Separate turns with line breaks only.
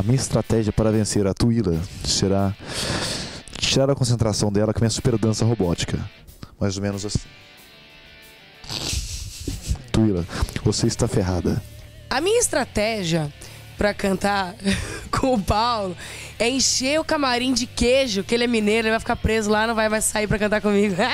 A minha estratégia para vencer a Tuila será tirar a concentração dela com a minha super dança robótica. Mais ou menos assim. Tuila, você está ferrada.
A minha estratégia para cantar com o Paulo é encher o camarim de queijo, que ele é mineiro, ele vai ficar preso lá, não vai, vai sair para cantar comigo.